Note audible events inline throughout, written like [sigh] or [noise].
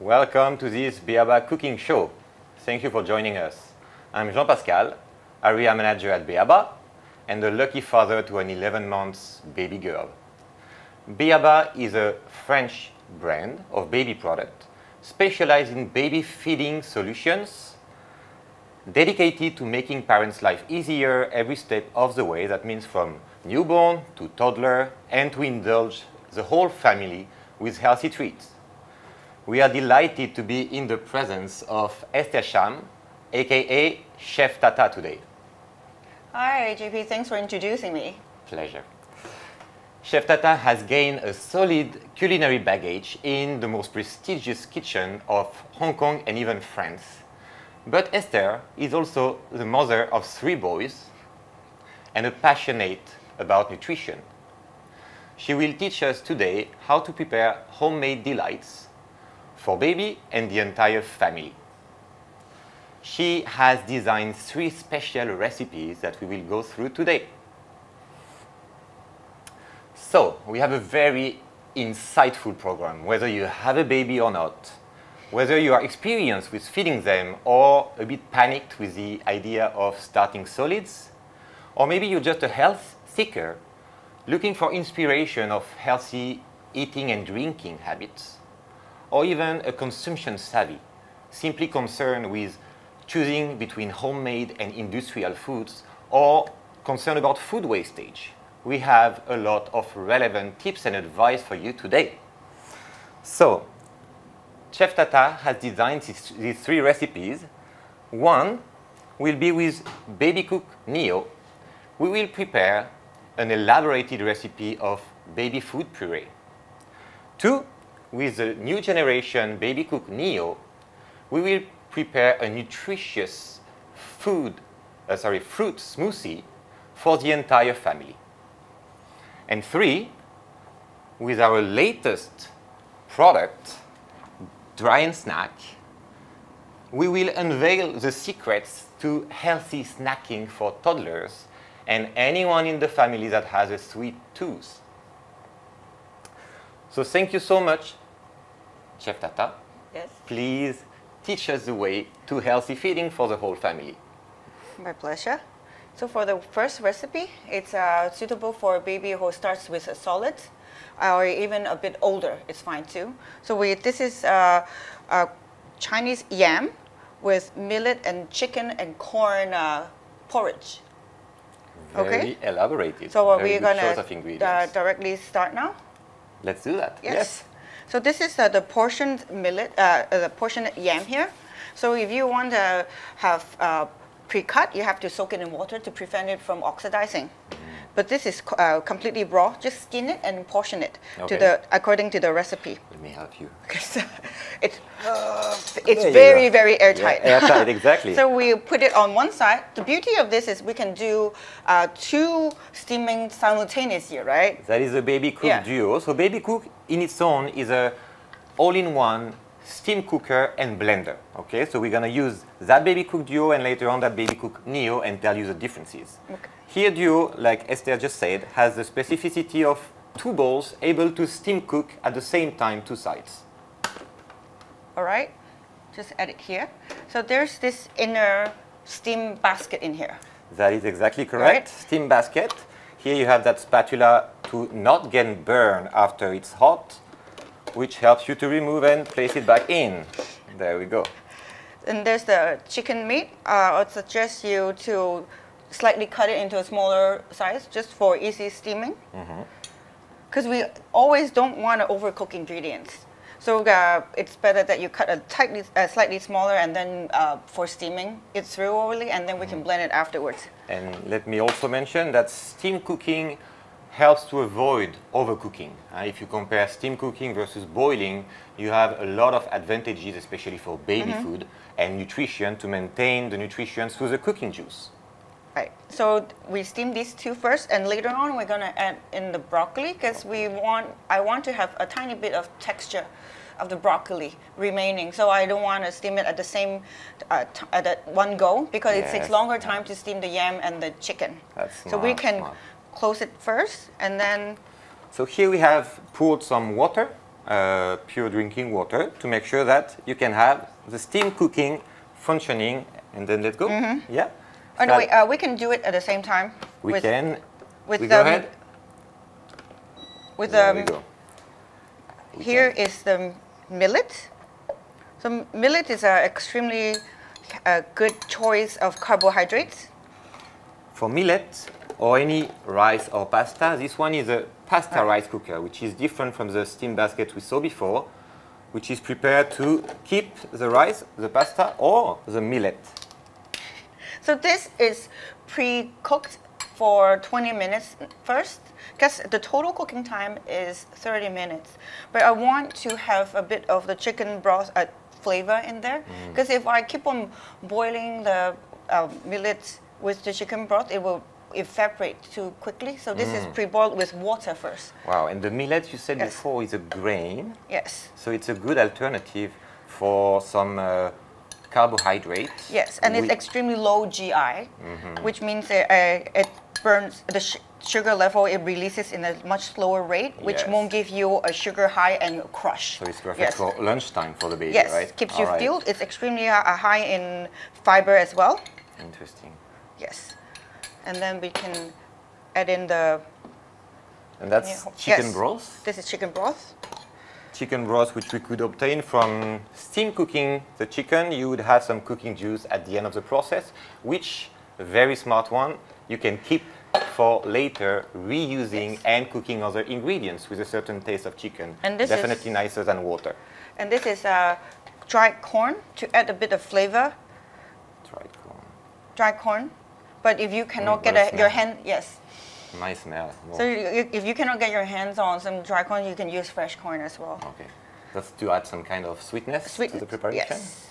Welcome to this Beaba cooking show. Thank you for joining us. I'm Jean-Pascal, area manager at Beaba, and the lucky father to an 11 months baby girl. Beaba is a French brand of baby product specialized in baby feeding solutions dedicated to making parents' life easier every step of the way. That means from newborn to toddler and to indulge the whole family with healthy treats. We are delighted to be in the presence of Esther Sham, aka Chef Tata today. Hi, JP. Thanks for introducing me. Pleasure. Chef Tata has gained a solid culinary baggage in the most prestigious kitchen of Hong Kong and even France. But Esther is also the mother of three boys and a passionate about nutrition. She will teach us today how to prepare homemade delights for baby and the entire family. She has designed three special recipes that we will go through today. So, we have a very insightful program, whether you have a baby or not, whether you are experienced with feeding them or a bit panicked with the idea of starting solids, or maybe you're just a health seeker looking for inspiration of healthy eating and drinking habits, or even a consumption savvy, simply concerned with choosing between homemade and industrial foods, or concerned about food wastage we have a lot of relevant tips and advice for you today. So, Chef Tata has designed these, three recipes. One will be with Babycook Neo. We will prepare an elaborated recipe of baby food puree. Two, with the new generation Babycook Neo, we will prepare a nutritious food, uh, sorry, fruit smoothie for the entire family. And three, with our latest product, Dry and Snack, we will unveil the secrets to healthy snacking for toddlers and anyone in the family that has a sweet tooth. So thank you so much, Chef Tata. Yes. Please teach us the way to healthy feeding for the whole family. My pleasure. So for the first recipe, it's uh, suitable for a baby who starts with a solid or even a bit older, it's fine too. So we, this is uh, uh, Chinese yam with millet and chicken and corn uh, porridge. Very Okay. elaborated. So are Very we good going to directly start now? Let's do that. Yes. So this is uh, the portioned millet, uh, uh, the portioned yam here. So if you want to have uh, pre-cut, you have to soak it in water to prevent it from oxidizing. But this is uh, completely raw. Just skin it and portion it Okay. to the according to the recipe. Let me help you. Because [laughs] it's it's There you very go. very airtight. Yeah, airtight, [laughs] exactly. so we put it on one side. The beauty of this is we can do uh, two steaming simultaneously, right? That is a Babycook Yeah. Duo. So Babycook in its own is a all-in-one steam cooker and blender. Okay, so we're gonna use that Babycook Duo and later on that Babycook Neo and tell you the differences. Okay. Here Duo, like Esther just said, has the specificity of two bowls able to steam cook at the same time two sides. All right, just add it here. So there's this inner steam basket in here. That is exactly correct. Right. Steam basket. Here you have that spatula to not get burned after it's hot, which helps you to remove and place it back in. There we go. And there's the chicken meat. Uh, I would suggest you to slightly cut it into a smaller size just for easy steaming. Because we always don't want to overcook ingredients. So uh, it's better that you cut a tightly, uh, slightly smaller and then uh, for steaming it through overly and then we can blend it afterwards. And let me also mention that steam cooking helps to avoid overcooking. Uh, if you compare steam cooking versus boiling, you have a lot of advantages, especially for baby food and nutrition, to maintain the nutrition through the cooking juice. Right. So we steam these two first, and later on we're gonna add in the broccoli because we want. I want to have a tiny bit of texture of the broccoli remaining, so I don't want to steam it at the same uh, t- at one go because it takes longer time to steam the yam and the chicken. That's smart, so we can smart. close it first, and then So here we have poured some water uh, pure drinking water to make sure that you can have the steam cooking functioning. And then let's go. Yeah. Oh, no, wait, uh, we can do it at the same time. we with, can. with we go um, ahead. With we um, go. We Here can- is the millet. So millet is an extremely uh, good choice of carbohydrates. For millet or any rice or pasta, this one is a pasta rice cooker, which is different from the steam basket we saw before, which is prepared to keep the rice, the pasta, or the millet. So this is pre-cooked for 20 minutes first, because the total cooking time is 30 minutes. But I want to have a bit of the chicken broth uh, flavor in there, because if I keep on boiling the uh, millet with the chicken broth, it will evaporate too quickly. So this is pre-boiled with water first. Wow, and the millet you said Yes. before is a grain, Yes. so it's a good alternative for some uh, carbohydrates. Yes, and it's extremely low GI, which means uh, uh, it burns the sh- sugar level. It releases in a much slower rate, which Yes. won't give you a sugar high and you crush. So it's perfect yes. for lunchtime for the baby, yes, right? keeps you All right. filled. It's extremely uh, high in fiber as well. Interesting. Yes, and then we can add in the. And that's Yeah, chicken yes. broth. This is chicken broth. Chicken broth which we could obtain from steam cooking the chicken you would have some cooking juice at the end of the process which very smart one you can keep for later reusing Yes. and cooking other ingredients with a certain taste of chicken And this is- definitely nicer than water And this is uh, dried corn to add a bit of flavor. Dried corn. Dried corn, but if you cannot Mm, get a, your hand, yes. Nice smell Wow. So you, if you cannot get your hands on some dry corn, you can use fresh corn as well. okay that's to add some kind of sweetness, Sweet, to the preparation Yes,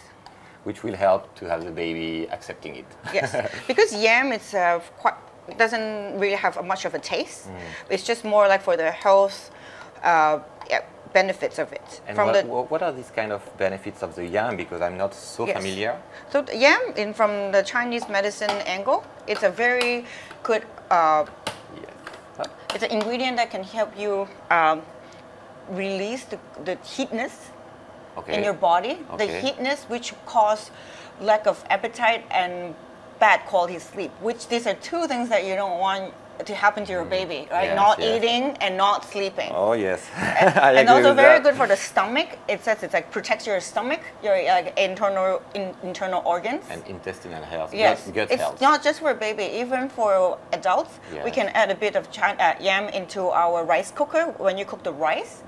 which will help to have the baby accepting it yes. [laughs] because yam it's uh, quite doesn't really have much of a taste. Mm. It's just more like for the health uh, yeah, benefits of it. and from what, the what are these kind of benefits of the yam because i'm not so Yes. familiar so yam in from the Chinese medicine angle, it's a very good. Uh? It's an ingredient that can help you um, release the, the heatness okay in your body, the heatness which cause lack of appetite and bad quality sleep. Which these are two things that you don't want to happen to your baby, right? Yes, not yes. eating and not sleeping. Oh yes, [laughs] and and also very that. good for the stomach. It says it's like protects your stomach, your like internal in, internal organs. And intestinal health, Yes, gut, gut it's health. not just for baby. Even for adults, we can add a bit of uh, yam into our rice cooker when you cook the rice,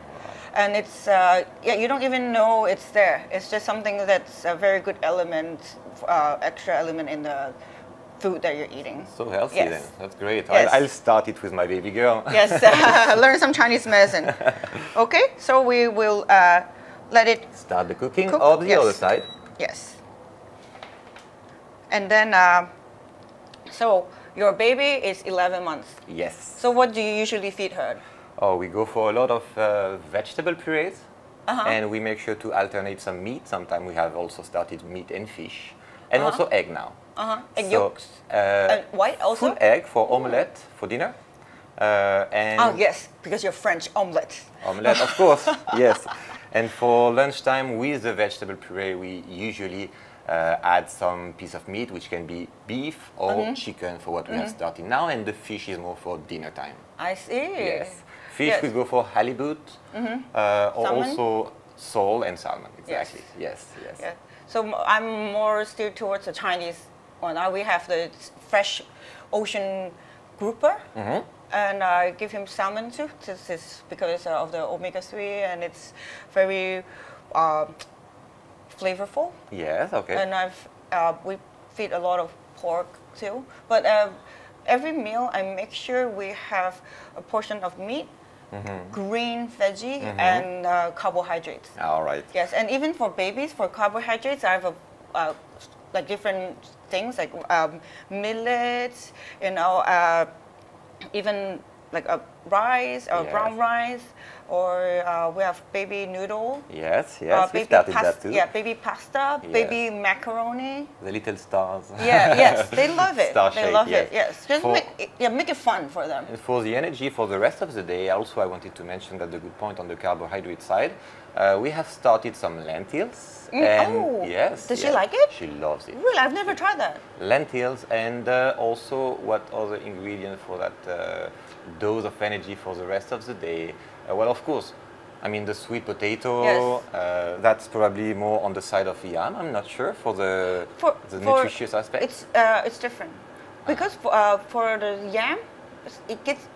and it's uh, yeah you don't even know it's there. It's just something that's a very good element, uh, extra element in the food that you're eating. so healthy Yes. then. That's great. Yes. I'll, I'll start it with my baby girl. Yes, [laughs] [laughs] learn some Chinese medicine. [laughs] Okay, so we will uh, let it Start the cooking Cook, or the yes. other side. Yes. And then, uh, so your baby is 11 months. Yes. So what do you usually feed her? Oh, we go for a lot of uh, vegetable purees. Uh-huh. And we make sure to alternate some meat. Sometimes we have also started meat and fish. And Uh-huh. also egg now. Uh-huh. Egg So, yolks. Uh, And white also? Full egg for omelette for dinner. Uh, and Oh yes, because you're French omelette. Omelette, of course, [laughs] yes. And for lunchtime with the vegetable puree, we usually uh, add some piece of meat, which can be beef or Mm-hmm. chicken for what we are starting now, and the fish is more for dinner time. I see. Yes. Fish, Yes. we go for halibut, uh, or also sole and salmon, exactly. Yes, yes. Yeah. So I'm more still towards the Chinese one. Now we have the fresh ocean grouper. Mm-hmm. And I give him salmon too. This is because of the omega three, and it's very uh, flavorful. Yes, okay. And I've uh, we feed a lot of pork too. But uh, every meal, I make sure we have a portion of meat, Mm-hmm. green veggie, and uh, carbohydrates. All right. Yes, and even for babies, for carbohydrates, I have a, uh, like different things like um, millets, you know, uh, even like a rice or Yes. brown rice, or uh, we have baby noodle. Yes, uh, yes, we baby too. Yeah, baby pasta, Yes. baby macaroni. The little stars. Yeah, yes, they [laughs] love it. Star they shape, love yes. it. Yes, just For- make it, yeah, make it fun for them. For the energy for the rest of the day, also I wanted to mention that the good point on the carbohydrate side, uh, we have started some lentils. Mm, and oh, yes. does she like it? She loves it. Really, I've never tried that. Lentils and uh, also what other ingredient for that uh, dose of energy for the rest of the day? Uh, well, of course, I mean the sweet potato. Yes. Uh, that's probably more on the side of yam. I'm not sure for the For, the for- nutritious aspect. It's uh, it's different because for, uh, for the yam, it gets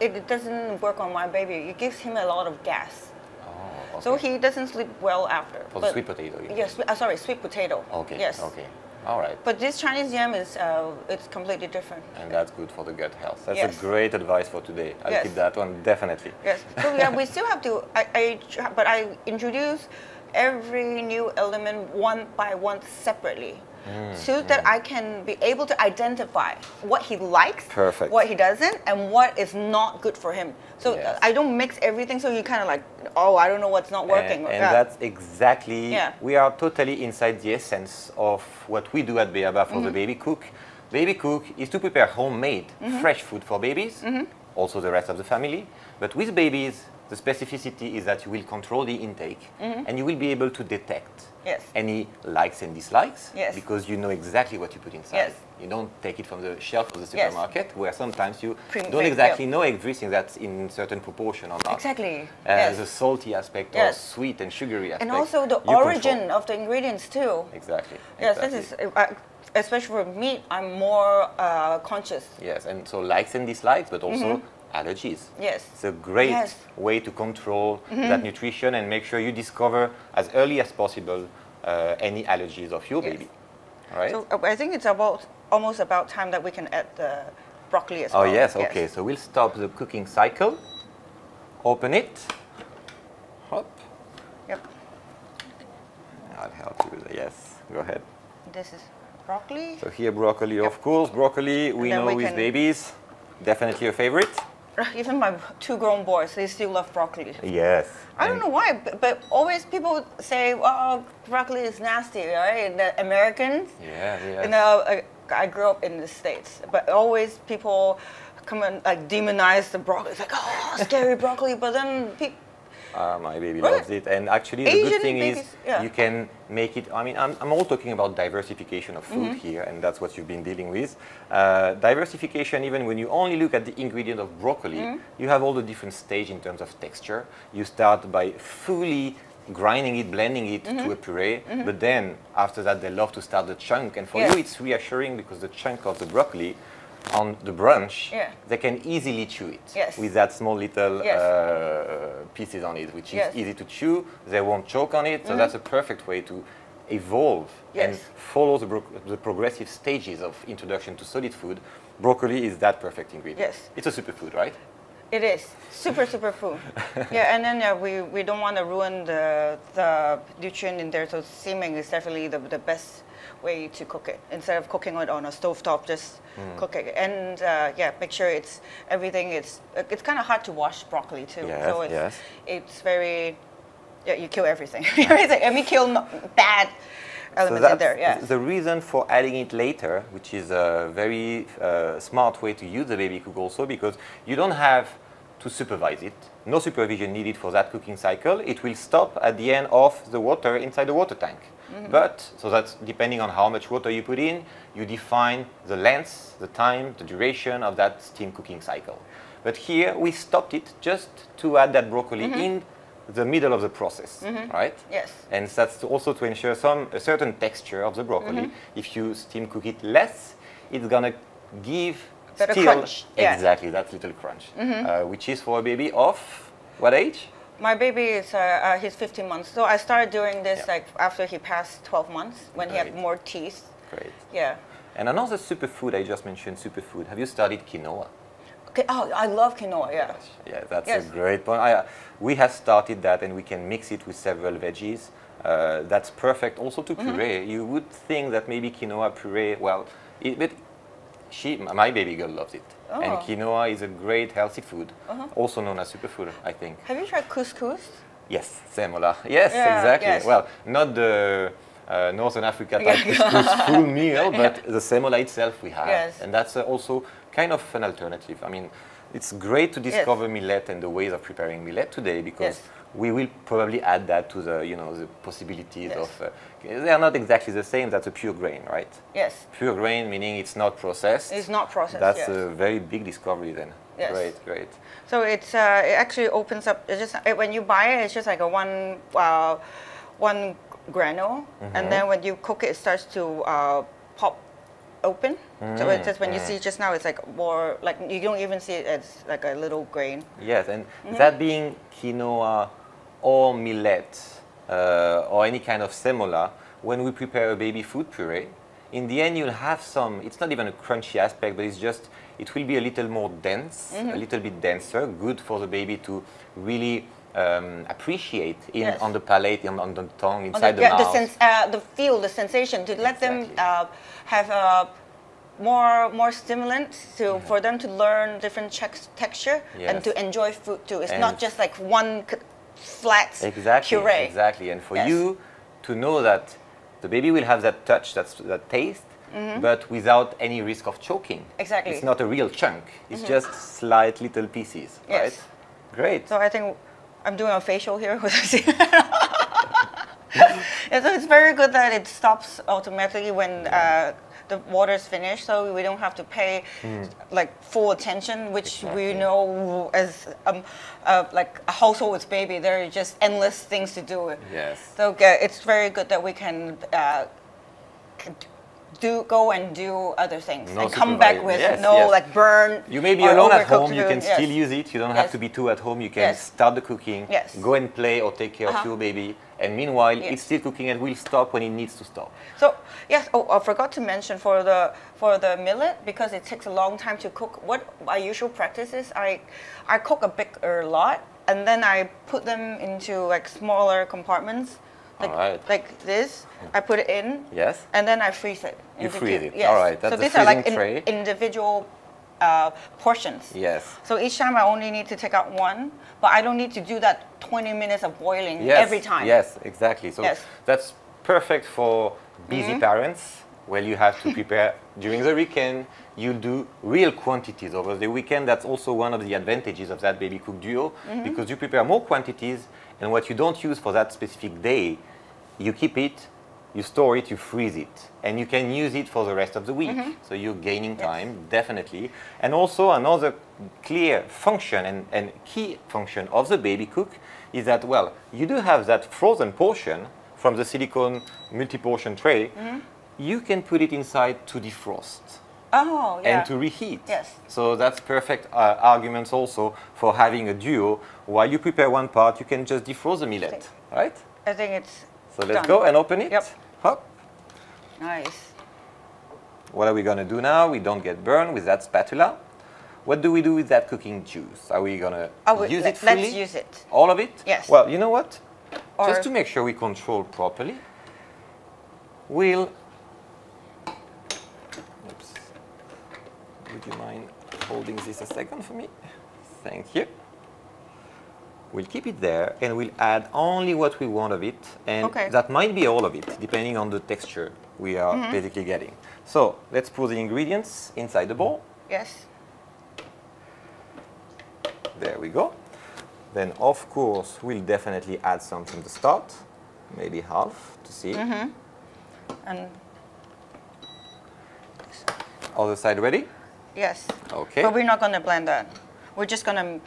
it doesn't work on my baby. It gives him a lot of gas, oh, so he doesn't sleep well after. for the sweet potato. Yes, uh, sorry, sweet potato. Okay. Yes. Okay. All right. But this Chinese yam is uh, it's completely different. And that's good for the gut health. That's Yes. a great advice for today. I'll Yes. keep that one definitely. Yes. So yeah, we still have to. I, I but I introduce every new element one by one separately. Mm, so that I can be able to identify what he likes, Perfect. what he doesn't, and what is not good for him. So Yes. uh, I don't mix everything. So you kind of like, oh, I don't know what's not working. And, and Yeah. that's exactly, Yeah. we are totally inside the essence of what we do at Beaba for Mm-hmm. the Babycook. Baby Cook is to prepare homemade, Mm-hmm. fresh food for babies, also the rest of the family. But with babies, the specificity is that you will control the intake and you will be able to detect. Yes. any likes and dislikes Yes. because you know exactly what you put inside. Yes. You don't take it from the shelf of the supermarket where sometimes you don't exactly know everything that's in certain proportion or not. exactly. Uh. The salty aspect or sweet and sugary aspect. and also the origin control. of the ingredients too. Exactly. Yes, exactly. this is uh, especially for meat. I'm more uh, conscious. Yes, and so likes and dislikes, but also allergies. Yes. It's a great Yes. way to control that nutrition and make sure you discover as early as possible uh, any allergies of your Yes. baby. All right? So uh, I think it's about almost about time that we can add the broccoli as oh, well. Oh yes, okay. So we'll stop the cooking cycle, open it. Hop. Yep. I'll help you with it. Yes, go ahead. This is broccoli. So here broccoli, of course. Broccoli, we know we with babies, definitely a favorite. [laughs] Even my two grown boys, they still love broccoli. Yes. I don't know why, but, but always people say, "Oh, broccoli is nasty," right? And the Americans, Yeah, yeah. you know, I, I grew up in the states, but always people come and like demonize the broccoli. It's like, "Oh, scary broccoli," but then people. Uh, my baby Right. loves it. And actually, the Asian good thing is yeah. you can make it. I mean, I'm, I'm all talking about diversification of food Mm-hmm. here, and that's what you've been dealing with. Uh, diversification, even when you only look at the ingredient of broccoli, Mm-hmm. you have all the different stage in terms of texture. You start by fully grinding it, blending it Mm-hmm. to a puree, but then after that, they love to start the chunk. And for Yeah. you, it's reassuring because the chunk of the broccoli on the brunch, Yeah. they can easily chew it Yes. with that small little Yes. uh, pieces on it, which is Yes. Mm-hmm. easy to chew. They won't choke on it, so that's a perfect way to evolve and follow the, the progressive stages of introduction to solid food. Broccoli is that perfect ingredient. Yes. It's a superfood, right? It is super super food. [laughs] yeah, and then yeah, we, we don't want to ruin the the nutrient in there. So steaming is definitely the, the best way to cook it instead of cooking it on a stove top. Just Hmm. cook it, and uh, yeah, make sure it's everything. It's it's kind of hard to wash broccoli too. Yes, so it's yes. it's very yeah. You kill everything. everything. I mean, kill bad elements in there. Yeah. the reason for adding it later, which is a very uh, smart way to use the Babycook also, because you don't have to supervise it. No supervision needed for that cooking cycle. It will stop at the end of the water inside the water tank. Mm-hmm. But, so that's depending on how much water you put in, you define the length, the time, the duration of that steam cooking cycle. But here we stopped it just to add that broccoli Mm-hmm. in the middle of the process, right? Yes. And that's also to ensure some a certain texture of the broccoli. Mm-hmm. If you steam cook it less, it's gonna give Still crunch, yeah. Exactly that little crunch, uh, which is for a baby of what age? My baby is uh, uh, he's 15 months, so I started doing this Yeah. like after he passed 12 months when he had more teeth. Great. Yeah. And another superfood I just mentioned, superfood. Have you studied quinoa? Okay. Oh, I love quinoa. Yeah. Yeah, that's Yes. a great point. I, uh, we have started that, and we can mix it with several veggies. Uh, that's perfect. Also to Mm-hmm. puree, you would think that maybe quinoa puree. Well, it, but she, my baby girl loves it. And Oh. quinoa is a great healthy food, Uh-huh. also known as superfood, I think. Have you tried couscous? Yes, semola. Yes, Yeah, exactly. yes. Well, not the uh, Northern Africa [laughs] type Yeah. couscous full meal, but [laughs] the semola itself we have. Yes. And that's uh, also kind of an alternative. I mean, it's great to discover millet and the ways of preparing millet today because Yes. we will probably add that to the, you know, the possibilities Yes. of, uh, they are not exactly the same, that's a pure grain, right? Yes. Pure grain meaning it's not processed. It's not processed. That's yes. a very big discovery then. Yes. Great, great. So it's uh, it actually opens up. It's just it, when you buy it, it's just like a one uh, one granule, Mm-hmm. and then when you cook it, it starts to uh, pop open. So it's just when Mm, you see just now, it's like more like you don't even see it as like a little grain. Yes, and Mm-hmm. that being quinoa or millet uh, or any kind of semola, when we prepare a baby food puree, in the end you'll have some, it's not even a crunchy aspect, but it's just, it will be a little more dense, Mm-hmm. a little bit denser, good for the baby to really um, appreciate in, Yes. on the palate, on, on the tongue, On inside the, yeah, the, mouth. sens- uh, the feel, the sensation, to let them uh, have uh, more more stimulant to for them to learn different texture and to enjoy food too. It's And- not just like one c- flat Exactly, puree. exactly. And for Yes. you to know that the baby will have that touch, that's, that taste, but without any risk of choking. Exactly. It's not a real chunk. It's just slight little pieces, Yes. right? Great. So I think I'm doing a facial here. yeah, so [laughs] it's very good that it stops automatically when uh, the water is finished, so we don't have to pay like full attention, which we Hmm. Know as um, uh, like a household with baby, there are just endless things to do. Yes. So uh, it's very good that we can. Uh, do go and do other things No and come back with yes, no yes. like burn. You may be alone at home, you can food. Yes. still use it. You don't have to be two at home. You can start the cooking, Yes. go and play or take care Uh-huh. of your baby. And meanwhile, it's still cooking and will stop when it needs to stop. So yes, oh, I forgot to mention for the for the millet because it takes a long time to cook. What my usual practice is, I I cook a bigger lot and then I put them into like smaller compartments, like like this. I put it in, Yes? and then I freeze it. You freeze it. Alright, that's so these are like tray. individual uh, portions. Yes. So each time I only need to take out one, but I don't need to do that 20 minutes of boiling Yes, every time. Yes, exactly. So Yes. That's perfect for busy parents. where you have to prepare [laughs] during the weekend. You do real quantities over the weekend. That's also one of the advantages of that Babycook duo Mm-hmm. because you prepare more quantities, and what you don't use for that specific day, you keep it, you store it, you freeze it, and you can use it for the rest of the week. Mm-hmm. So you're gaining time, definitely. And also another clear function and, and key function of the Babycook is that, well, you do have that frozen portion from the silicone multi-portion tray. Mm-hmm. You can put it inside to defrost Oh yeah. and to reheat. Yes. So that's perfect uh, arguments also for having a duo. While you prepare one part, you can just defrost the millet, right? I think it's So let's done. go and open it. Yep. Hop. Nice. What are we gonna do now? We don't get burned with that spatula. What do we do with that cooking juice? Are we gonna Oh, use it fully? Let's use it. All of it? Yes. Well, you know what? Or- Just to make sure we control properly, we'll. Would you mind holding this a second for me? Thank you. We'll keep it there and we'll add only what we want of it. And Okay. that might be all of it, depending on the texture we are Mm-hmm. basically getting. So let's put the ingredients inside the bowl. Yes. There we go. Then, of course, we'll definitely add some from the start, maybe half to see. And Other side ready? Yes. Okay. But we're not gonna blend that. We're just gonna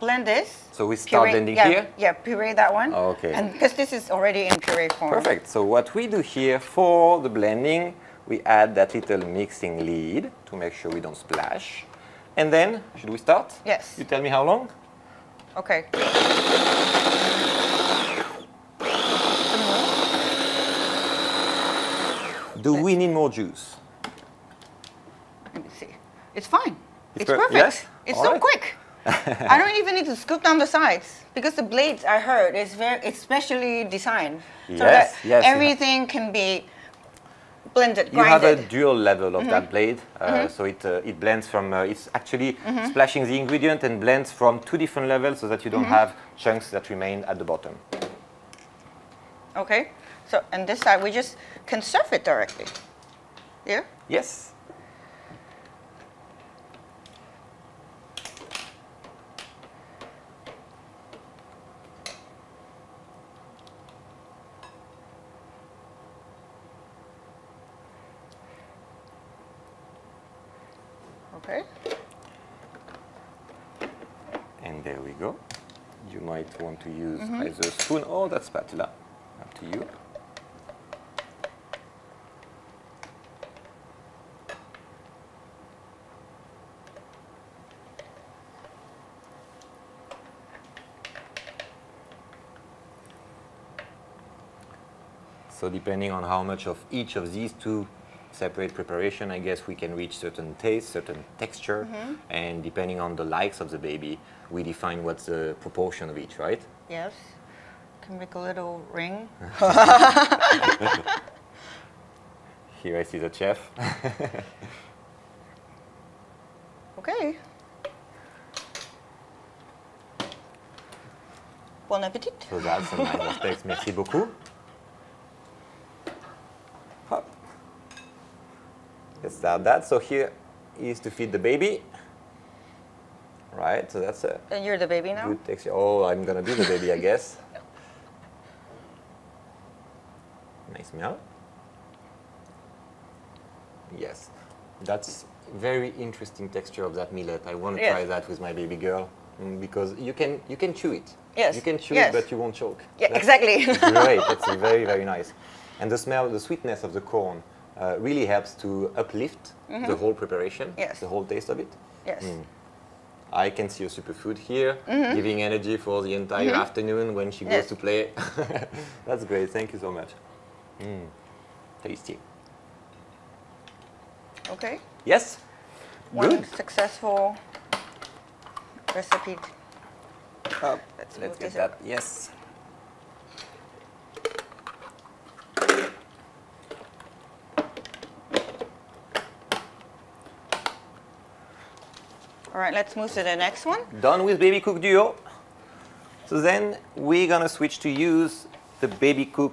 blend this. So we start puree- blending yeah, here? Yeah, puree that one. Oh, okay. And because this is already in puree form. Perfect. So what we do here for the blending, we add that little mixing lid to make sure we don't splash. And then, should we start? Yes. You tell me how long? Okay. Do we need more juice? Let me see. It's fine. It's It's, per- perfect. yes? It's All so right. quick. [laughs] I don't even need to scoop down the sides because the blades I heard is very it's specially designed so Yes, that yes, everything can be blended, you have a dual level of that blade, uh, so it uh, it blends from uh, it's actually splashing the ingredient and blends from two different levels so that you don't have chunks that remain at the bottom. Okay. So and this side we just can serve it directly. Yeah. Yes. Okay. And there we go. You might want to use mm-hmm. either a spoon or that spatula. Up to you. So depending on how much of each of these two separate preparation, I guess we can reach certain taste, certain texture, mm-hmm. and depending on the likes of the baby, we define what's the proportion of each, right? Yes. Can make a little ring. [laughs] Here I see the chef. [laughs] Okay. Bon appetit. so that's a nice. Merci beaucoup. Let's start that. So here is to feed the baby. Right, so that's a And you're the baby now? good texture. Oh, I'm gonna be the baby, I guess. [laughs] Nice smell. Yes, that's very interesting texture of that millet. I want to Yes. try that with my baby girl mm, because you can you can chew it. Yes, You can chew yes. it, but you won't choke. Yeah, That's exactly. great. [laughs] That's very very nice. And the smell, the sweetness of the corn, uh, really helps to uplift the whole preparation. Mm-hmm. Yes. The whole taste of it. Yes. I can see a superfood here, giving energy for the entire afternoon when she goes Yes. to play. [laughs] That's great. Thank you so much. Mm. Tasty. Okay. Yes. One Good. successful recipe. Uh, Let's let's get that. Yes. All right, let's move to the next one. Done with Babycook Duo. So then we're gonna switch to use the Babycook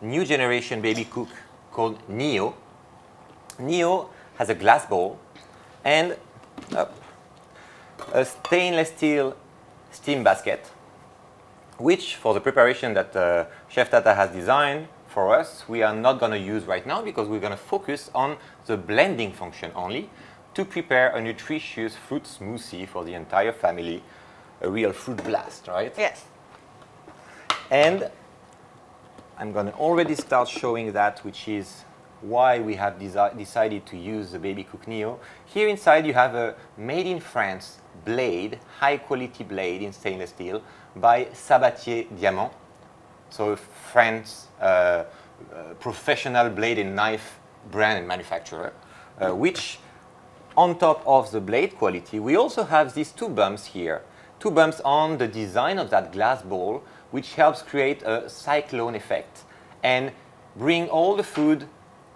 new generation Babycook called Neo. Neo has a glass bowl and a stainless steel steam basket, which for the preparation that uh, Chef Tata has designed for us, we are not gonna use right now because we're gonna focus on the blending function only to prepare a nutritious fruit smoothie for the entire family, a real fruit blast, right? Yes. And I'm going to already start showing that, which is why we have decided to use the Babycook Neo. Here inside you have a made in France blade, high quality blade in stainless steel by Sabatier Diamant. So a French uh, uh, professional blade and knife brand and manufacturer, uh, which on top of the blade quality, we also have these two bumps here. Two bumps on the design of that glass bowl, which helps create a cyclone effect and bring all the food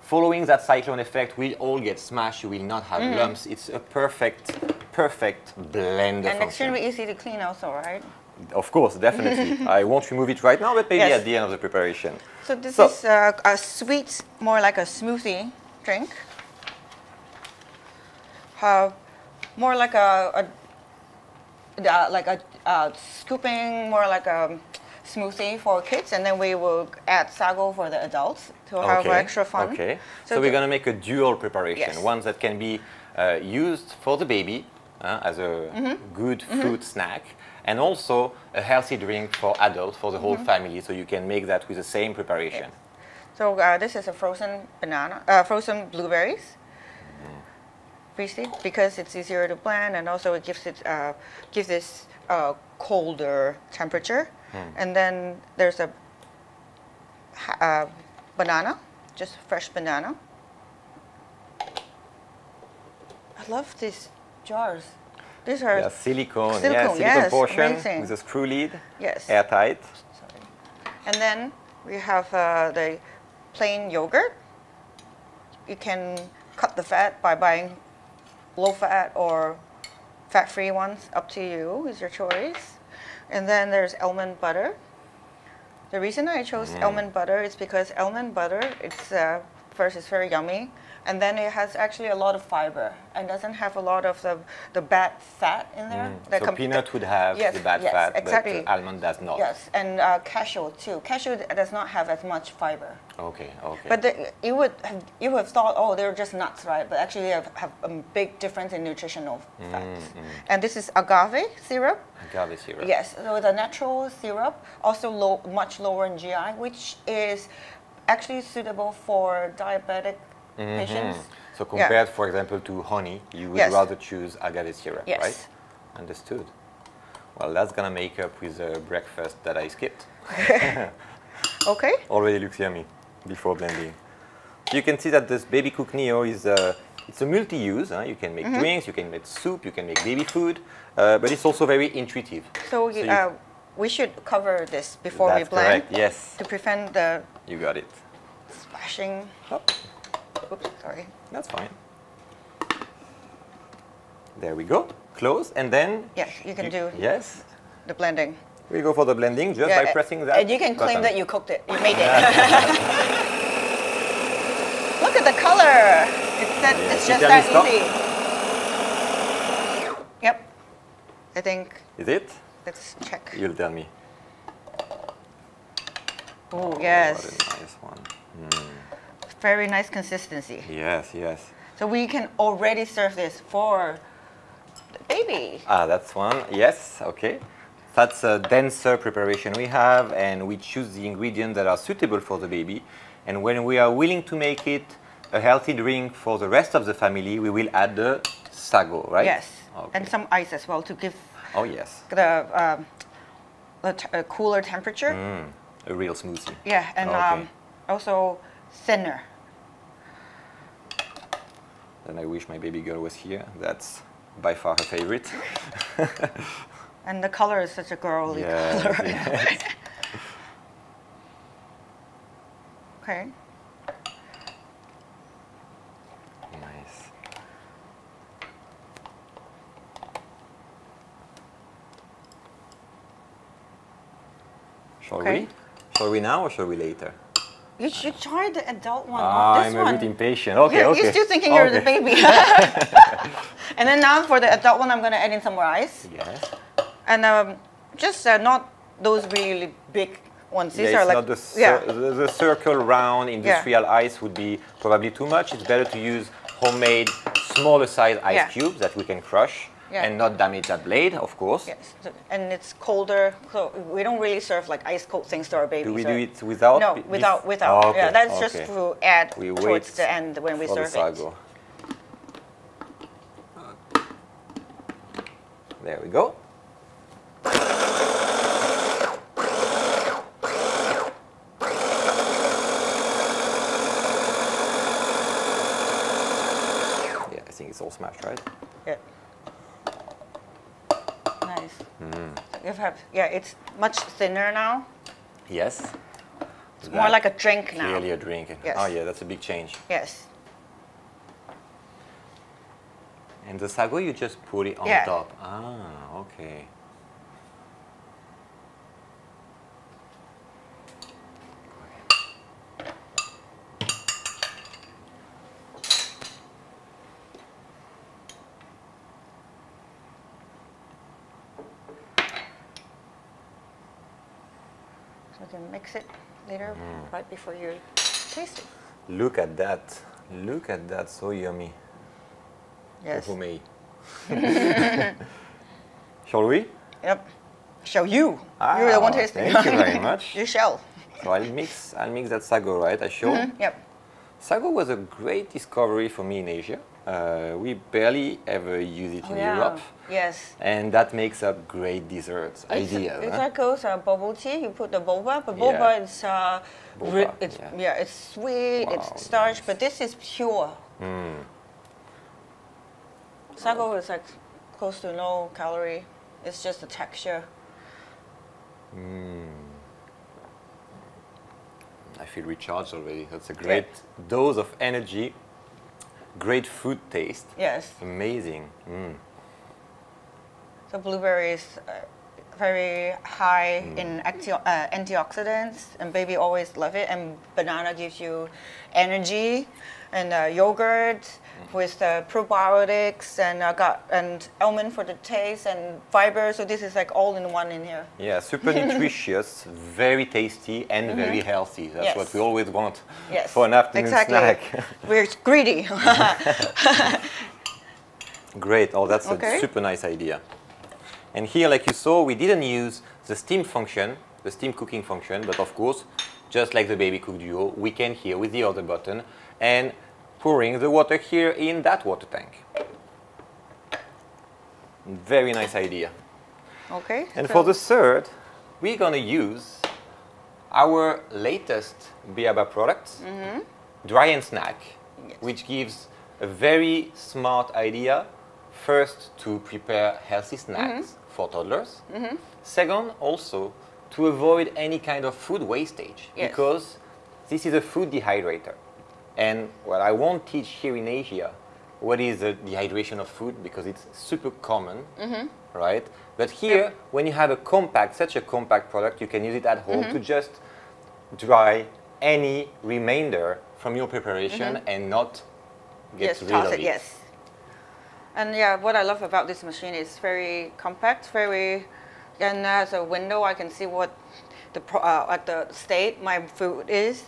following that cyclone effect will all get smashed. You will not have lumps. It's a perfect, perfect blender And function. extremely easy to clean also, right? Of course, definitely. [laughs] I won't remove it right now, but maybe Yes. at the end of the preparation. So this So- is uh, a sweet, more like a smoothie drink. Uh, more like a, a uh, like a uh, scooping, more like a smoothie for kids, and then we will add sago for the adults to have extra fun. Okay. So, So we're going to make a dual preparation. Yes. One that can be uh, used for the baby uh, as a Mm-hmm. good fruit snack, and also a healthy drink for adults, for the whole Mm-hmm. family. So you can make that with the same preparation. So uh, this is a frozen banana, uh, frozen blueberries. Because it's easier to blend and also it gives it uh, gives this uh, colder temperature. And then there's a ha- uh, banana, just fresh banana. I love these jars. These are Yeah, silicone, yeah, Silicone, silicone yes, portion amazing. with a screw lid, yes. airtight. Sorry. And then we have uh, the plain yogurt. you can cut the fat by buying low fat or fat free ones. Up to you, is your choice. And then there's almond butter. The reason I chose Mm. almond butter is because almond butter, it's uh, first it's very yummy, and then it has actually a lot of fiber and doesn't have a lot of the, the bad fat in there. Mm. that so peanut would have Yes, the bad yes, fat, exactly. but almond does not. Yes, and uh, cashew too. Cashew does not have as much fiber. Okay, okay. But the, you would have, you would have thought, oh, they're just nuts, right? But actually, they have, have a big difference in nutritional mm, fats. Mm. And this is agave syrup. agave syrup. Yes, so it's a natural syrup also low, much lower in GI, which is actually suitable for diabetic patients. Hmm. So Yeah. compared, for example, to honey, you would Yes. rather choose agave syrup, Yes. right? Understood. Well, that's gonna make up with the breakfast that I skipped. [laughs] Okay. [laughs] Already looks yummy before blending. You can see that this Babycook neo is a, it's a multi-use. Huh? You can make Mm-hmm. drinks, you can make soup, you can make baby food, uh, but it's also very intuitive. So, you, you- uh, we should cover this before That's we blend correct. Yes, to prevent the you got it. splashing. Oh, Oops, sorry. that's fine. There we go. Close, and then Yes, you can do yes. the blending. We go for the blending just by uh, pressing that. And you can claim button. that you cooked it. You made it. [laughs] Look at the color. It's that. Yeah, It's just that stop. easy. Yep. I think Is it? Let's check. You'll tell me. Oh yes. What a nice one. very nice consistency. Yes, yes. So we can already serve this for the baby. Ah, that's one. Yes, okay. That's a denser preparation we have, and we choose the ingredients that are suitable for the baby. And when we are willing to make it a healthy drink for the rest of the family, we will add the sago, right? Yes, Okay. and some ice as well to give Oh yes. the um, the cooler temperature. Mm, a real smoothie. Yeah, and Okay. um, also thinner. Then I wish my baby girl was here. That's by far her favorite. [laughs] And the color is such a girly [laughs] Yes, color. yes. [laughs] Okay. Nice. Shall Okay. we? Shall we now or shall we later? You should try the adult one, Ah, this I'm one. a bit impatient. Okay, you're, okay. you're still thinking you're the baby. [laughs] [laughs] and then now for the adult one, I'm gonna add in some more ice. Yes. And um, just uh, not those really big ones. These yeah, are like the, yeah, the, the circle round industrial ice would be probably too much. It's better to use homemade smaller size ice Yeah. cubes that we can crush Yeah. and not damage that blade, of course. yes. And it's colder, so we don't really serve like ice cold things to our babies. Do we right? do it without? No, without, without. Oh, okay, Yeah, that's just to add We towards the end when we serve it. There we go. Yeah, I think it's all smashed, right? Yeah. Mm. You have, yeah, it's much thinner now. Yes. It's more like a drink now. Clearly a drink. Yes. Oh yeah, that's a big change. Yes. And the sago, you just put it on Yeah. top. Ah, okay. So you can mix it later, Mm. right before you taste it. Look at that. Look at that. So yummy. Yes. For me. [laughs] [laughs] Shall we? Yep. Shall you? You're the one Ah, tasting. thank you very much. [laughs] you shall. So I'll mix. I'll mix that sago, right? I show. Yep. Sago was a great discovery for me in Asia. Uh, we barely ever use it in Europe, Yes. and that makes up great desserts. It's, Ideal. it's huh? like goes uh, bubble tea. You put the boba, but Yeah. boba is uh, Boba, it's yeah. yeah. it's sweet, Wow, it's starch, nice. but this is pure. Mm. Sago is like close to no calorie. It's just the texture. Mm. I feel recharged already. That's a great dose of energy Great food taste. Yes. Amazing. Mm. So blueberry is uh, very high in anti- uh, antioxidants, and baby always love it. And banana gives you energy, and uh, yogurt with the probiotics, and uh, got and almond for the taste and fiber. So this is like all in one in here. Yeah, super [laughs] nutritious, very tasty, and very healthy. That's Yes. what we always want Yes. for an afternoon exactly. snack. [laughs] [laughs] We're greedy. Great. Oh, that's Okay. a super nice idea. And here, like you saw, we didn't use the steam function, the steam cooking function, but of course, just like the Babycook Duo, we can here with the other button and pouring the water here in that water tank. Very nice idea. okay. And so- for the third, we're gonna use our latest Beaba product, mm-hmm. Dry and Snack, Yes. which gives a very smart idea. First, to prepare healthy snacks mm-hmm. for toddlers. Mm-hmm. Second, also to avoid any kind of food wastage Yes. because this is a food dehydrator. And what I won't teach here in Asia what is the dehydration of food because it's super common, mm-hmm. right? But here, when you have a compact, such a compact product, you can use it at home to mm-hmm. just dry any remainder from your preparation mm-hmm. and not get yes, rid toss of it, it. Yes. And yeah, what I love about this machine is very compact, very, and has a window. I can see what the uh, at the state my food is.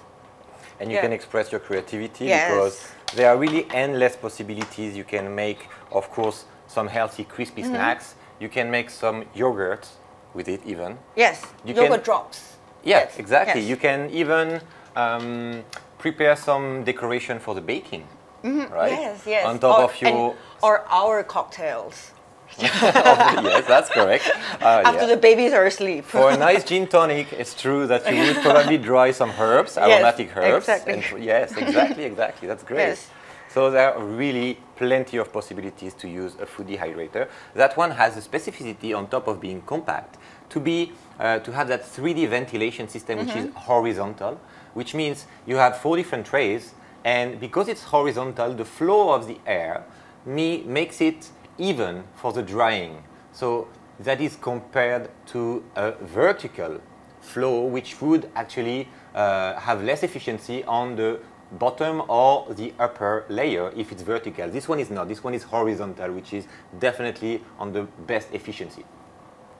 And you Yeah. can express your creativity Yes. because there are really endless possibilities. You can make, of course, some healthy, crispy Mm-hmm. snacks. You can make some yogurt with it, even. Yes, You yogurt can- drops. Yeah, Yes, exactly. yes. You can even um, prepare some decoration for the baking, right? Mm-hmm. Yes, yes. On top or, of your. and- or our cocktails [laughs] yes, that's correct. Uh, after yeah. the babies are asleep. For a nice gin tonic, it's true that you would probably dry some herbs, aromatic herbs. exactly. And yes, exactly, exactly. That's great. Yes. So there are really plenty of possibilities to use a food dehydrator. That one has a specificity on top of being compact to be uh, to have that 3D ventilation system, which is horizontal, which means you have four different trays, and because it's horizontal, the flow of the air me makes it even for the drying. So that is compared to a vertical flow, which would actually uh, have less efficiency on the bottom or the upper layer if it's vertical. This one is not. This one is horizontal, which is definitely on the best efficiency.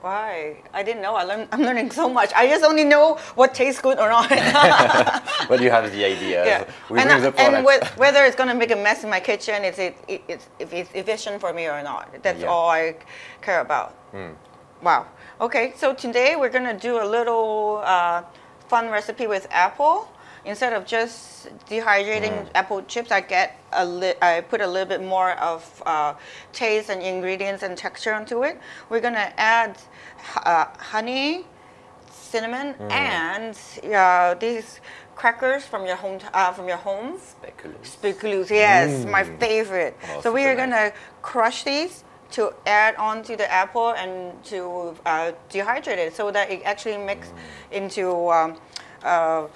Why? I didn't know. I learn, I'm learning so much. I just only know what tastes good or not. [laughs] [laughs] But you have the idea. yeah. We and and with, whether it's going to make a mess in my kitchen, is it, it it's, if it's efficient for me or not. That's Yeah. All I care about. Wow. Okay, so today we're going to do a little uh, fun recipe with apple. Instead of just dehydrating Hmm. apple chips, I get a li- I put a little bit more of uh, taste and ingredients and texture onto it. We're gonna add uh, honey, cinnamon, Hmm. and uh, these crackers from your home uh, from your home. Speculoos. Speculoos, yes, my favorite. Oh, so we super are gonna crush these to add onto the apple and to uh, dehydrate it so that it actually mix Mm. into um, uh,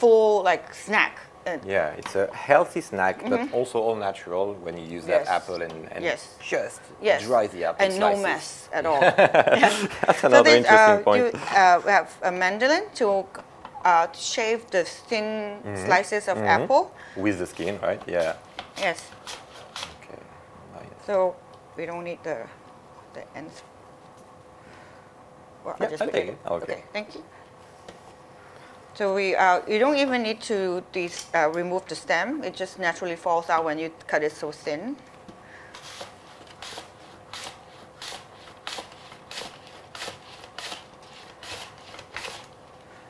full like snack. And Yeah, it's a healthy snack, but also all natural when you use that Mm-hmm. Yes. apple and, and Yes. just yes, dry the apple and no mess at [laughs] all. That's [laughs] so another this, interesting uh, point. You, uh, we have a mandolin to uh, shave the thin Mm-hmm. slices of apple. With the skin, right? Yeah. Yes. Okay. Nice. So we don't need the the ends. Well, Yeah, just put take it- it. Okay. thank you. So we uh, you don't even need to uh, remove the stem. It just naturally falls out when you cut it so thin.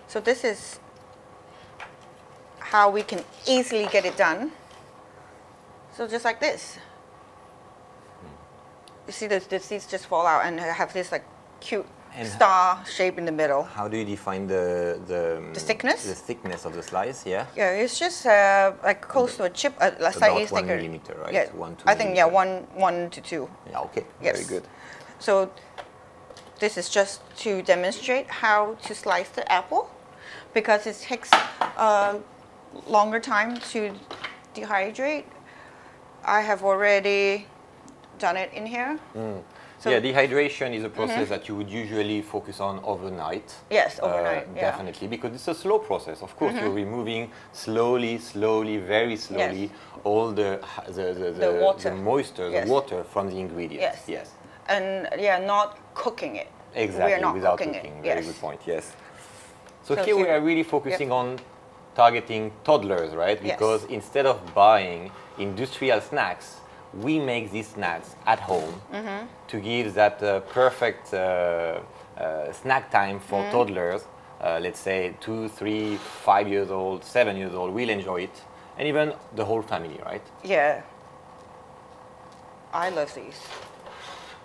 So this is how we can easily get it done. So just like this. You see the, the seeds just fall out and have this like cute And- star shape in the middle. How do you define the the, The thickness? The thickness of the slice, yeah. Yeah, it's just uh, like close to a chip, uh, like slightly About one thicker. millimeter, right? Yeah, One, two I think yeah, one one to two. Yeah. Okay. Yes. Very good. So this is just to demonstrate how to slice the apple because it takes a longer time to dehydrate. I have already done it in here. So- yeah, dehydration is a process that you would usually focus on overnight. Yes, Uh, overnight, yeah. Definitely, because it's a slow process. Of course, you're removing slowly, slowly, very slowly all the ha- the, the, the, water. the moisture, Yes. the water from the ingredients. Yes. Yes. And yeah, not cooking it. Exactly, We are not without cooking, cooking. it. Very yes. good point. Yes. So, So here we are really focusing on targeting toddlers, right? Yes. Because instead of buying industrial snacks, we make these snacks at home Mm-hmm. to give that uh, perfect uh, uh, snack time for Mm-hmm. toddlers. Uh, let's say two, three, five years old, seven years old will enjoy it, and even the whole family, right? Yeah. I love these.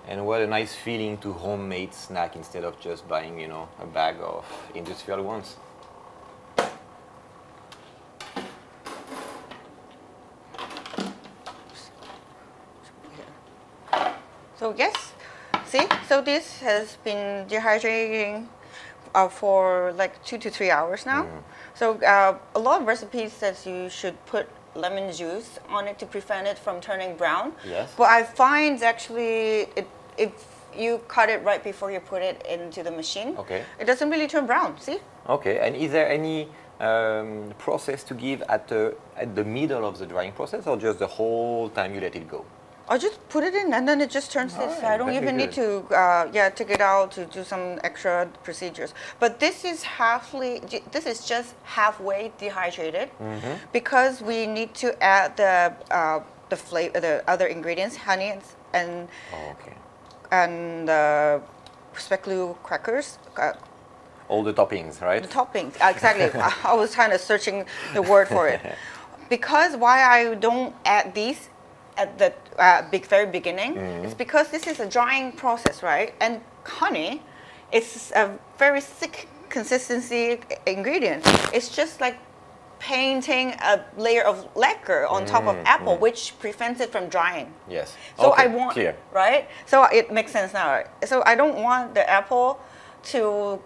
And what a nice feeling to homemade snack instead of just buying, you know, a bag of industrial ones. So yes, see, so this has been dehydrating uh, for like two to three hours now. Mm. So uh, a lot of recipes says you should put lemon juice on it to prevent it from turning brown. Yes. But I find actually it, if you cut it right before you put it into the machine, Okay. it doesn't really turn brown. See? Okay, and is there any um, process to give at the, at the middle of the drying process or just the whole time you let it go? I just put it in and then it just turns this. Alright, I don't even need to, uh, yeah, take it out to do some extra procedures. But this is halfly, this is just halfway dehydrated Mm-hmm. because we need to add the uh, the flavor, the other ingredients, honey and and, Oh, okay. and uh, speculoos crackers. All the toppings, right? the toppings, uh, exactly. [laughs] I, I was kind of searching the word for it. [laughs] Because why I don't add these at the uh, big, very beginning mm. it's because this is a drying process, right? And honey is a very thick consistency ingredient. It's just like painting a layer of lacquer on top of mm, apple, mm. which prevents it from drying. Yes. So okay, I want clear. right. So it makes sense now. right? So I don't want the apple to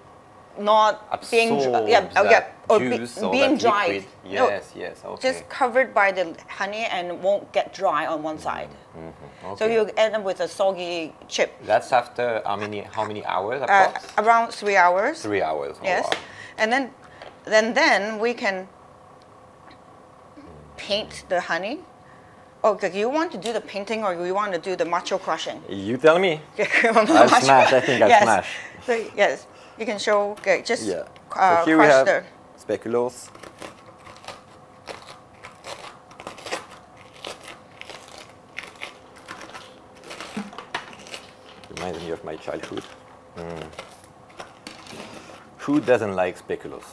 not being dry, yeah, oh, yeah, or be- being dried. liquid. No, Yes, yes, okay. just covered by the honey and won't get dry on one side. Mm-hmm, mm-hmm, so okay. you end up with a soggy chip. That's after how many how many hours? Uh, around three hours. Three hours. Oh, Yes, wow. and then, then then we can mm. paint the honey. Oh, okay, you want to do the painting or you want to do the macho crushing? You tell me. [laughs] I'll smash, I think I'll yes. smash. So yes, you can show. Okay, just Yeah. uh, so here we have the. speculoos. Reminds me of my childhood. Mm. Who doesn't like speculoos?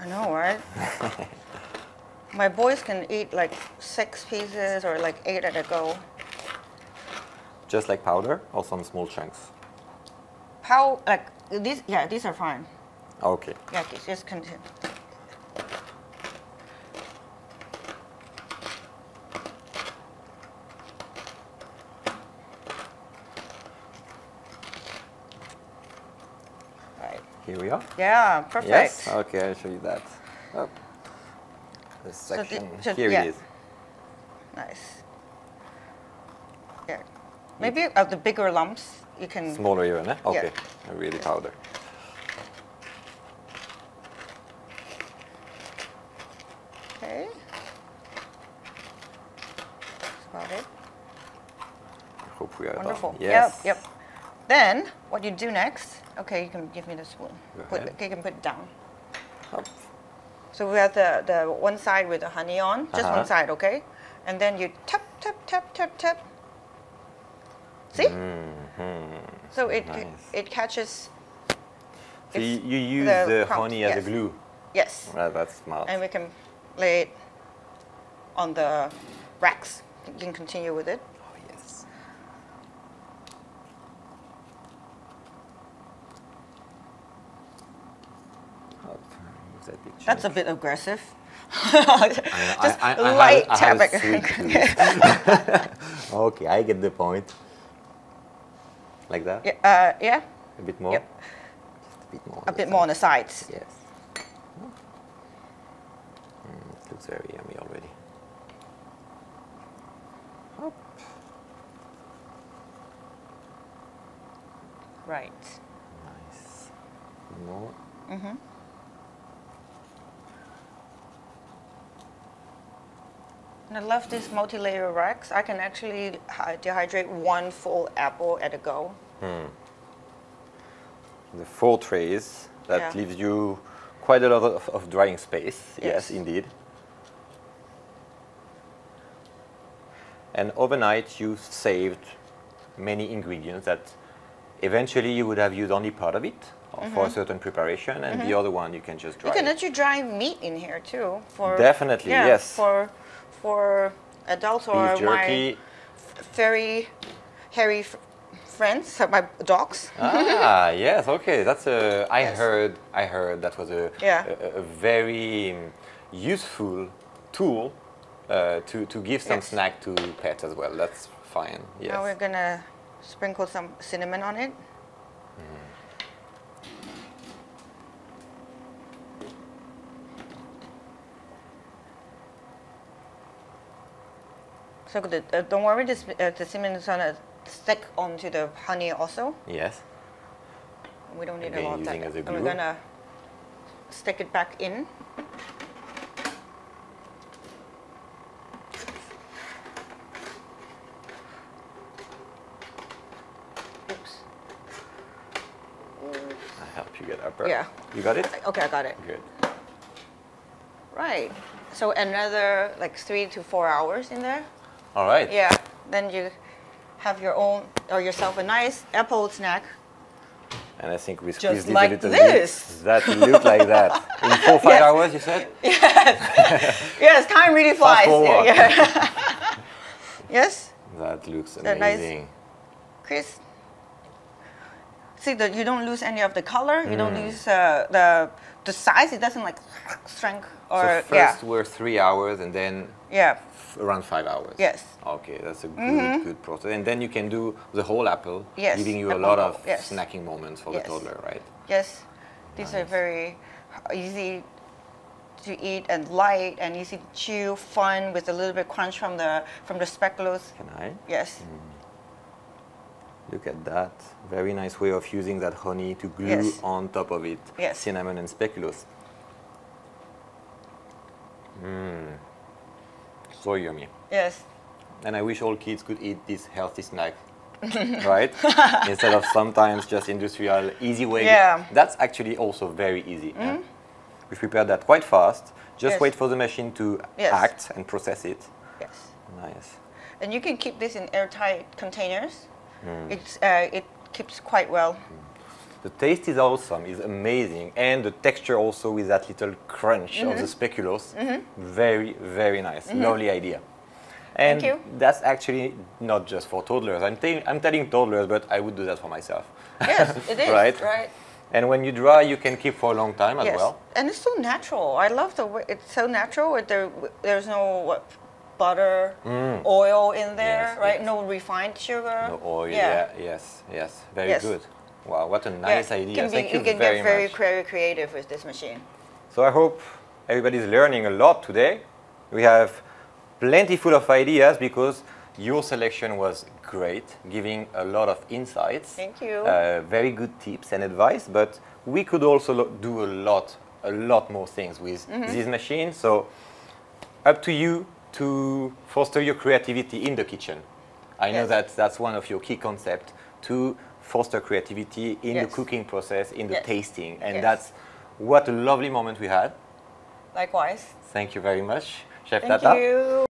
I know, right? [laughs] My boys can eat like six pieces or like eight at a go. Just like powder or some small chunks? How like these? Yeah, these are fine. Okay. Yeah, just- just continue. Right. Here we are. Yeah, perfect. Yes. Okay, I'll show you that. Oh. This section. so- Here yeah. it is. Nice. Yeah. Maybe of the bigger lumps you can. Smaller even, eh? Yeah. Okay. Really powder. Okay. That's about it. I hope we are done. Wonderful. Yes. Yep, yep. Then what you do next? Okay, you can give me the spoon. Put, okay, you can put it down. So we have the, the one side with the honey on, just Uh-huh. one side, okay? And then you tap, tap, tap, tap, tap. See? So it Nice. it catches. So you, you use the the, honey as yes. a glue. Yes. Right, that's smart. And we can lay it on the racks. You can continue with it. That's a bit aggressive. Just I, I, light I have, [laughs] [laughs] okay, I get the point. Like that? Yeah. Uh, yeah. A bit more. Yep. a bit more. A bit side. more on the sides. Yes. Mm, it looks very yummy already. Hop. Right. Nice. More. Mm-hmm. And I love these multi-layer racks. I can actually dehydrate one full apple at a go. The four trays that Yeah. leaves you quite a lot of, of drying space. Yes. Yes, indeed. And overnight, you saved many ingredients that eventually you would have used only part of it or for a certain preparation, and the other one you can just dry. Mm-hmm. You can actually dry meat in here too. For Definitely, yeah, yes. For for adults or Beef jerky. my very hairy friends, my dogs. ah, [laughs] yes, okay. That's a. I Yes. heard. I heard that was a Yeah. a, a very um, useful tool uh, to to give some Yes. snack to pets as well. That's fine. Yes. Now we're gonna sprinkle some cinnamon on it. So the, uh, don't worry, this, uh, the cinnamon is gonna stick onto the honey also. Yes. We don't need Again, a lot of that. as a And we're gonna stick it back in. Oops. I help you get upper. Yeah. You got it. Okay, I got it. Good. Right. So another like three to four hours in there. All right. Yeah. Then you have your own or yourself a nice apple snack. And I think we Just squeezed like it a little this. bit. That looked like that. In four five Yes. hours, you said. [laughs] Yes, yes, time really flies. Yeah. [laughs] yes, That looks They're nice. amazing. Chris. See that you don't lose any of the color. You don't lose uh, the the size. It doesn't like [sniffs] shrink or so first yeah were three hours, and then yeah around five hours. Yes. Okay, that's a good, mm-hmm. good process. And then you can do the whole apple, Yes, giving you a lot of yes. snacking moments for Yes. the toddler, right? yes. These are very easy to eat and light and easy to chew, fun with a little bit crunch from the from the speculoos. Can I? Yes. Mm. Look at that. Very nice way of using that honey to glue Yes. on top of it Yes. cinnamon and speculoos. Mmm. So yummy. Yes. And I wish all kids could eat this healthy snack, [laughs] right? Instead of sometimes just industrial, easy way. Yeah. That's actually also very easy. yeah. We prepared that quite fast. Just Yes. wait for the machine to Yes. act and process it. Yes. Nice. And you can keep this in airtight containers. Hmm. It's uh, it keeps quite well. The taste is awesome, is amazing, and the texture also with that little crunch of the Mm-hmm. speculoos, very, very nice. Lovely idea. And you. that's actually not just for toddlers. I'm, I'm telling toddlers, but I would do that for myself. Yes, [laughs] it is. Right? Right. And when you dry, you can keep for a long time as yes. well. And it's so natural. I love the way it's so natural. With there, there's no what, butter, oil in there, Mm. Yes, right? yes. No refined sugar. No oil, yeah, yes, yes, very good. Wow, what a Yeah, nice idea. Can be, Thank you, you can very get very, much. very creative with this machine. So I hope everybody's learning a lot today. We have plenty full of ideas because your selection was great, giving a lot of insights. Thank you. Uh, very good tips and advice, but we could also do a lot, a lot more things with Mm-hmm. this machine. So up to you to foster your creativity in the kitchen. I know that that's one of your key concepts to foster creativity in the cooking process, in the Yes. tasting, and Yes. that's what a lovely moment we had. Likewise. Thank you very much, Chef Thank Tata. you.